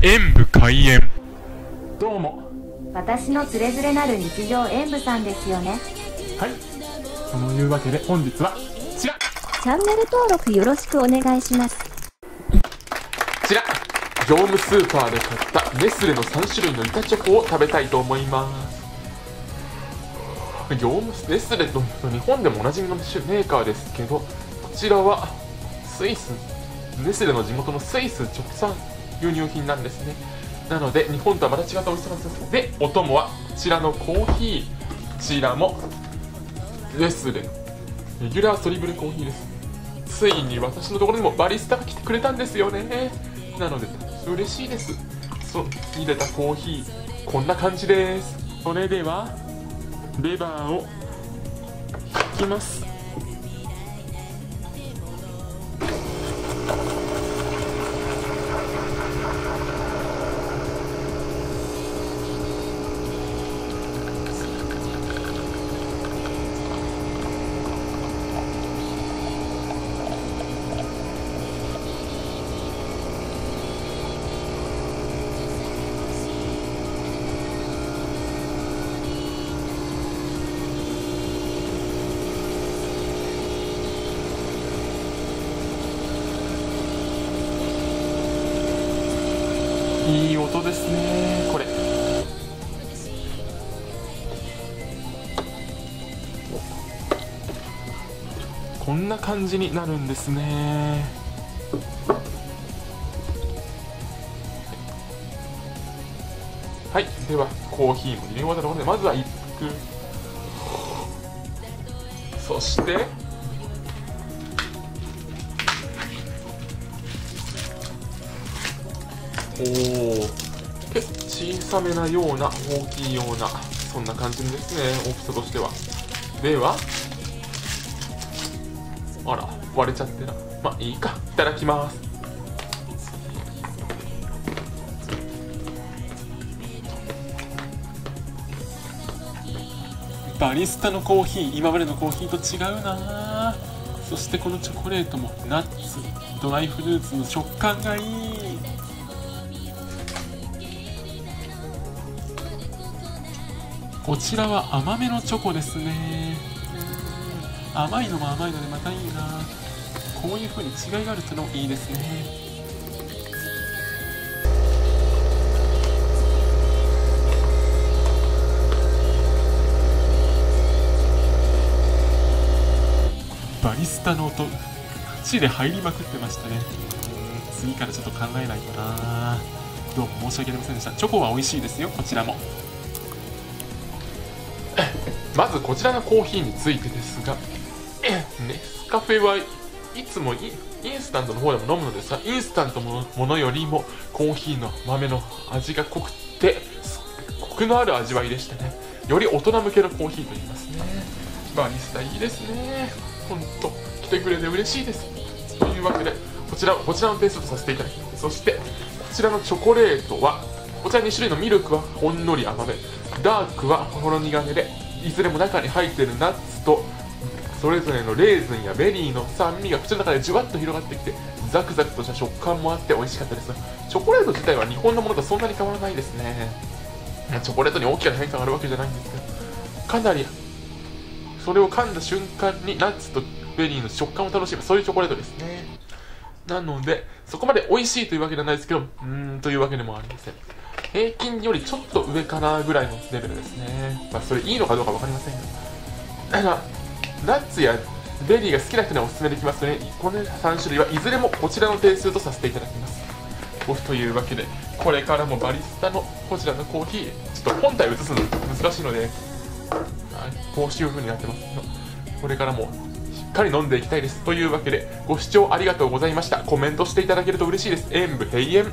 演武開演。どうも。私のつれづれなる日常演舞さんですよね。はい。そのいうわけで本日はこちら。チャンネル登録よろしくお願いします。こちら。業務スーパーで買ったネスレの3種類の板チョコを食べたいと思います。業務ネスレと日本でもおなじみのメーカーですけどこちらはスイス。ネスレの地元のスイス直産輸入品なんですね。なので日本とはまた違った美味しさがす。でお供はこちらのコーヒー。こちらもネスレレギュラーストリブルコーヒーです。ついに私のところにもバリスタが来てくれたんですよね。なので嬉しいです。そう入れたコーヒー。こんな感じです。それではレバーを引きます。いい音ですねこれ。こんな感じになるんですね。はいではコーヒーも入れ終わったところでまずは一服。そしておお小さめなような大きいようなそんな感じですね大きさとしては。ではあら割れちゃってな。まあいいか。いただきます。バリスタのコーヒー今までのコーヒーと違うな。そしてこのチョコレートもナッツドライフルーツの食感がいい。こちらは甘めのチョコですね。甘いのも甘いのでまたいいな。こういう風に違いがあるというのもいいですね。バリスタの音口で入りまくってましたね。次からちょっと考えないとな。どうも申し訳ありませんでした。チョコは美味しいですよ。こちらも。まずこちらのコーヒーについてですがネスカフェはいつもインスタントの方でも飲むのですがインスタントのものよりもコーヒーの豆の味が濃くてコクのある味わいでしたね。より大人向けのコーヒーと言いますね。バリスタいいですね。本当来てくれて嬉しいです。というわけでこちらこちらの点数とさせていただきます。そしてこちらのチョコレートはこちら2種類のミルクはほんのり甘めダークはほろ苦めでいずれも中に入っているナッツとそれぞれのレーズンやベリーの酸味が口の中でじゅわっと広がってきてザクザクとした食感もあって美味しかったです。チョコレート自体は日本のものとそんなに変わらないですね。チョコレートに大きな変化があるわけじゃないんですけどかなりそれを噛んだ瞬間にナッツとベリーの食感を楽しむそういうチョコレートですね。なのでそこまで美味しいというわけではないですけどうーんというわけでもありません。平均よりちょっと上かなぐらいのレベルですね。まあそれいいのかどうか分かりませんが。だからナッツやベリーが好きな人にはおすすめできますのでこの3種類はいずれもこちらの点数とさせていただきます。というわけでこれからもバリスタのこちらのコーヒーちょっと本体を映すの難しいので、こういう風になってますこれからもしっかり飲んでいきたいですというわけでご視聴ありがとうございました。コメントしていただけると嬉しいです。演武閉園。